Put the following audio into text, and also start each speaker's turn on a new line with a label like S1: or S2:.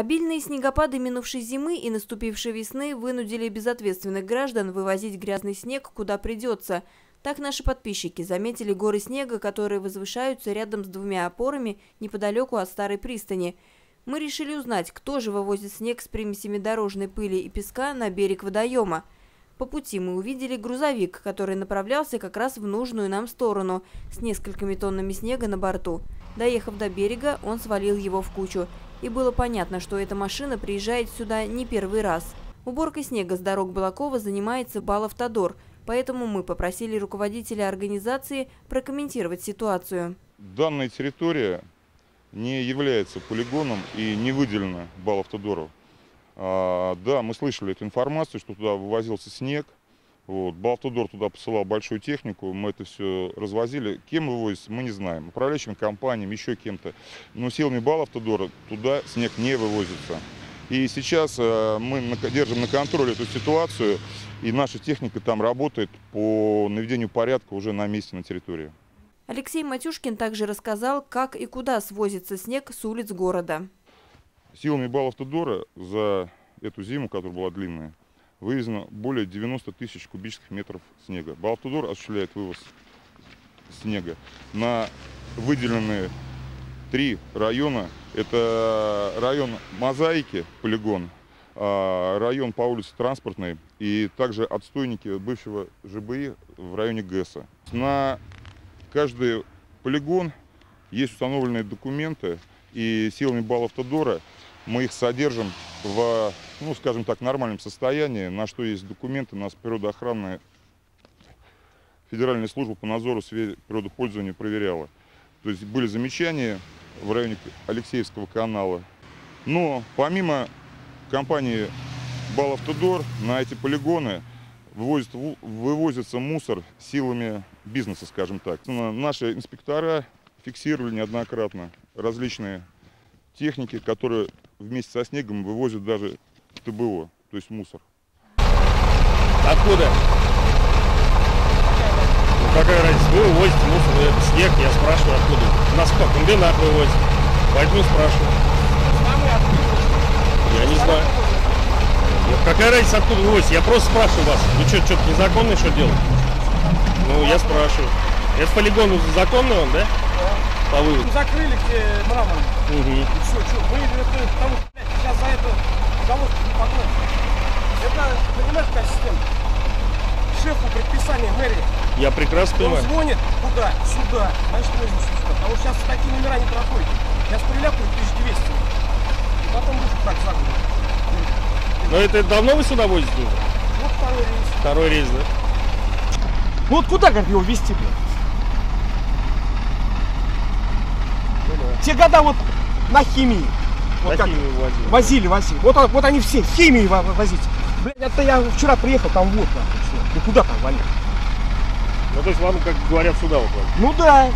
S1: Обильные снегопады минувшей зимы и наступившей весны вынудили безответственных граждан вывозить грязный снег куда придется. Так наши подписчики заметили горы снега, которые возвышаются рядом с двумя опорами неподалеку от старой пристани. Мы решили узнать, кто же вывозит снег с примесями дорожной пыли и песка на берег водоема. По пути мы увидели грузовик, который направлялся как раз в нужную нам сторону, с несколькими тоннами снега на борту. Доехав до берега, он свалил его в кучу. И было понятно, что эта машина приезжает сюда не первый раз. Уборкой снега с дорог Балакова занимается Балавтодор, поэтому мы попросили руководителя организации прокомментировать ситуацию.
S2: Данная территория не является полигоном и не выделена Балавтодору. А, да, мы слышали эту информацию, что туда вывозился снег. Вот. Балтудор туда посылал большую технику, мы это все развозили. Кем вывозится, мы не знаем. Управляющими компаниями, еще кем-то. Но силами Балтудора туда снег не вывозится. И сейчас э, мы держим на контроле эту ситуацию, и наша техника там работает по наведению порядка уже на месте, на территории.
S1: Алексей Матюшкин также рассказал, как и куда свозится снег с улиц города.
S2: Силами Балавтодора за эту зиму, которая была длинная, вывезено более 90 тысяч кубических метров снега. Балавтодор осуществляет вывоз снега на выделенные три района. Это район Мозаики, полигон, а, район по улице Транспортной и также отстойники бывшего ЖБИ в районе ГЭСа. На каждый полигон есть установленные документы, и силами Балавтодора мы их содержим в, ну, скажем так, нормальном состоянии, на что есть документы, нас природоохранная федеральная служба по надзору природопользования проверяла. То есть были замечания в районе Алексеевского канала. Но помимо компании Балавтодор на эти полигоны вывозит, вывозится мусор силами бизнеса, скажем так. Наши инспектора фиксировали неоднократно различные техники, которые вместе со снегом вывозят даже ТБО, то есть мусор.
S3: Откуда? Ну какая разница? Вы вывозите мусор, это снег, я спрашиваю откуда. Нас по комбинат вывозит. Возьму спрашиваю. Я не знаю. Какая разница, откуда вывозите? Я просто спрашиваю вас. Вы что, что-то незаконное что делать? Ну, я спрашиваю. Это полигон законный он, да?
S4: По выводу. Ну, закрыли где мрамор. Угу. И все, что, мы это, потому что блядь, сейчас за это головку не погнать. Это, понимаешь, какая система? Шефу предписание мэрии.
S3: Я прекрасно понимаю.
S4: Он звонит куда? Сюда. Значит, нужно сюда. Потому что сейчас такие номера не проходят. Сейчас приляпают 1200. И потом будет так загнут.
S3: Но это давно вы сюда возите уже?
S4: Вот второй рейс.
S3: Второй рейс, да?
S4: Вот куда, как его везти, блядь? Те года вот на химии.
S3: Вот на химию возили.
S4: Возили, возили. Вот, вот они все, химии возить. Блядь, это я вчера приехал, там вот нахуй все. Ну куда там валить?
S3: Ну то есть вам, как говорят, сюда вот?
S4: Ну да.